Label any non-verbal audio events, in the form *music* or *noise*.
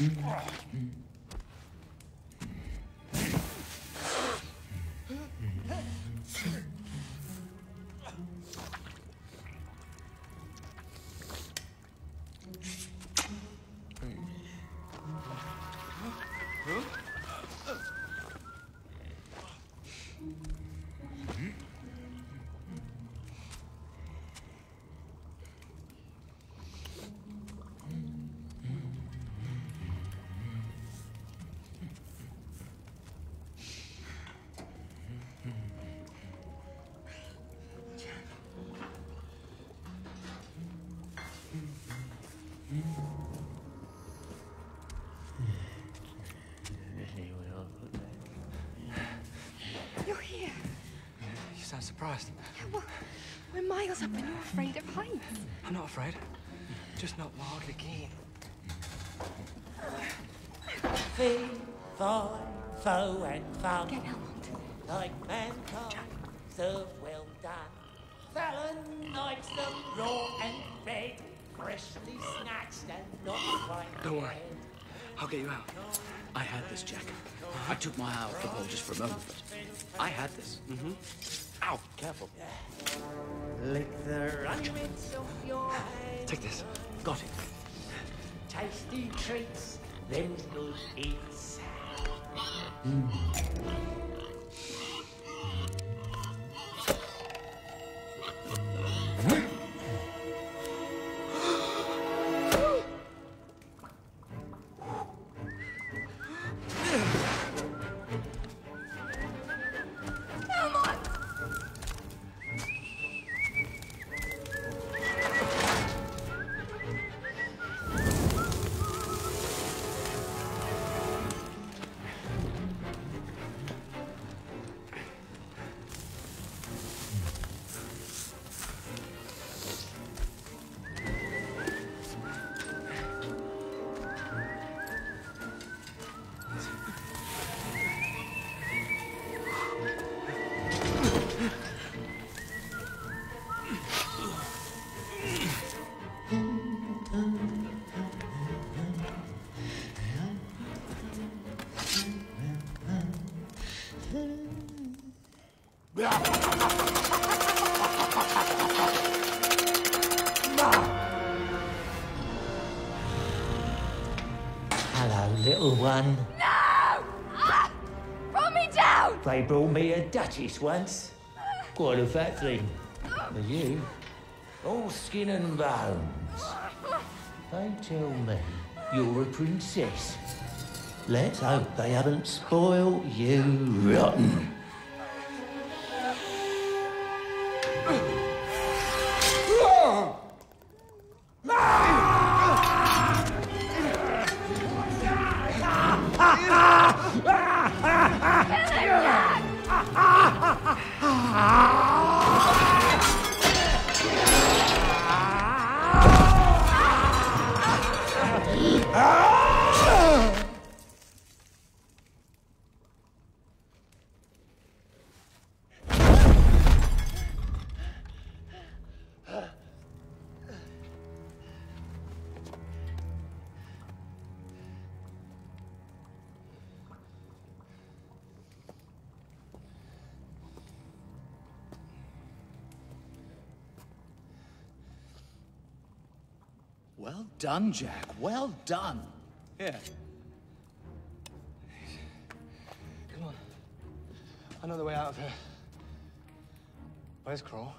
You're surprised. Yeah, well, we're miles up and you're afraid of heights. I'm not afraid. Just not wildly keen. Fee, fi, fo, and fum. Get Elmont. Like mankind, serve well done. Fallon likes them raw and red, freshly snatched and not quite Don't worry. I'll get you out. I had this, Jack. I took my eye off the ball just for a moment, but I had this. Mm-hmm. Ow, careful. Lick the runnymits off your. *sighs* Take this. Got it. Tasty treats, them's good eats. Hello, little one. No! Ah! Me down! They brought me a duchess once. Quite a fat thing. But you, all skin and bones. They tell me you're a princess. Let's hope they haven't spoiled you rotten. Well done, Jack. Well done. Here. Come on. I know the way out of here. Where's Crawe?